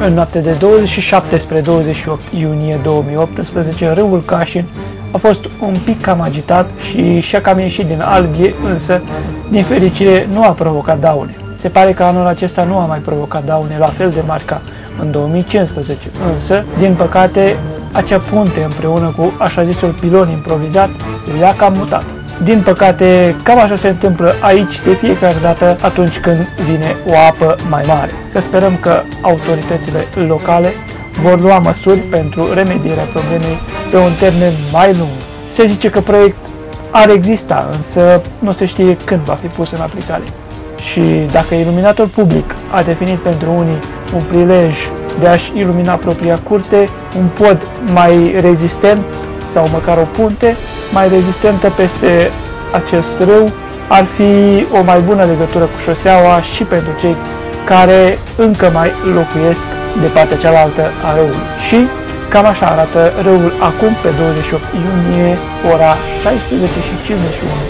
În noaptea de 27 spre 28 iunie 2018, râul Cașin a fost un pic cam agitat și și-a cam ieșit din alghe, însă, din fericire, nu a provocat daune. Se pare că anul acesta nu a mai provocat daune la fel de mari ca în 2015, însă, din păcate, acea punte împreună cu așa zisul pilon improvizat le-a cam mutat. Din păcate, cam așa se întâmplă aici de fiecare dată atunci când vine o apă mai mare. Să sperăm că autoritățile locale vor lua măsuri pentru remedierea problemei pe un termen mai lung. Se zice că proiect ar exista, însă nu se știe când va fi pus în aplicare. Și dacă iluminator public a definit pentru unii un prilej de a-și ilumina propria curte, un pod mai rezistent sau măcar o punte mai rezistentă peste acest râu ar fi o mai bună legătură cu șoseaua și pentru cei care încă mai locuiesc de partea cealaltă a râului. Și cam așa arată râul acum pe 28 iunie, ora 16 și 51 de minute.